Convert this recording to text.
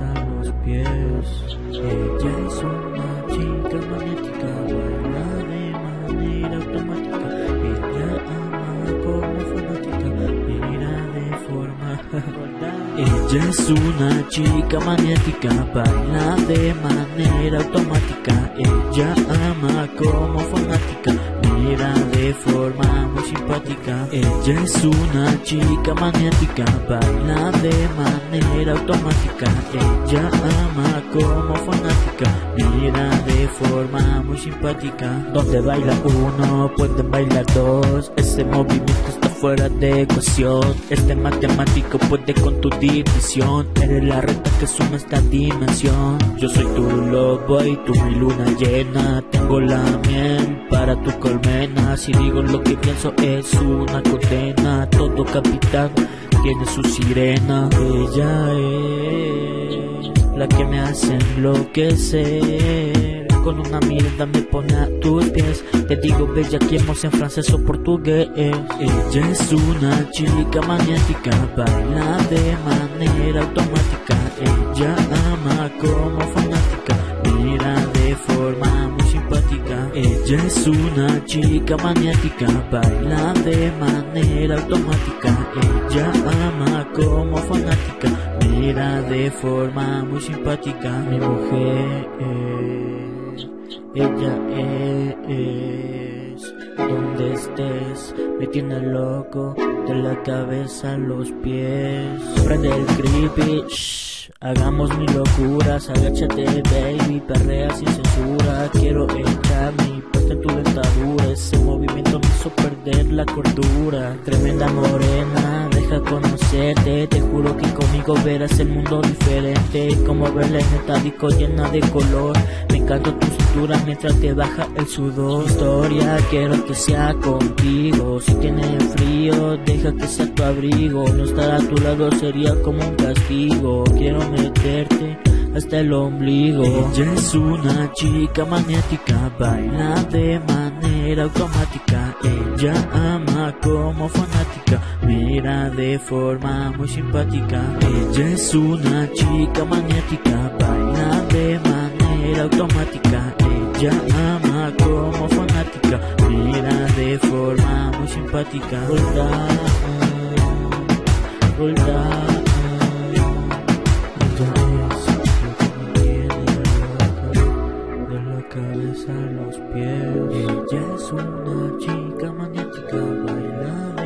a los pies. Ella es una chica magnética, baila de manera automática. Ella ama como fanática, mira de forma Ella es una chica magnética, baila de manera automática. Ella ama como fanática muy simpática. Ella es una chica magnética, baila de manera automática. Ella ama como fanática, mira de forma muy simpática. Donde baila uno, pueden bailar dos. Ese movimiento está fuera de ecuación. Este matemático puede con tu división. Eres la reta que suma esta dimensión. Yo soy tu lobo y tu mi luna llena. Tengo la miel para tu colmena. Si digo lo que pienso es una condena. Todo capitán tiene su sirena. Ella es la que me hace enloquecer. Con una mirada me pone a tus pies. Te digo bella que en francés o portugués. Ella es una chica magnética, baila de manera automática. Ella ama como fanática, mira de forma muy simpática. Ella es una chica magnética, baila de manera automática. Ella ama como fanática, mira de forma muy simpática. Mi mujer. Ella es donde estés, me tiene loco de la cabeza a los pies. Prende el creepy, shh, hagamos mil locuras, agáchate baby, perrea sin censura. Quiero echar mi puesta en tu dentadura, ese movimiento me hizo perder la cordura. Tremenda morena, deja conocerte, te juro que conmigo verás el mundo diferente, como verla en metálico llena de color. Me encanta tu mientras te baja el sudor. Historia, quiero que sea contigo. Si tienes frío, deja que sea tu abrigo. No estar a tu lado sería como un castigo. Quiero meterte hasta el ombligo. Ella es una chica magnética, baila de manera automática. Ella ama como fanática, mira de forma muy simpática. Ella es una chica magnética, baila de manera automática. Ella ama como fanática, mira de forma muy simpática. Hola, hola. de la cabeza a los pies. Ella es una chica magnética, baila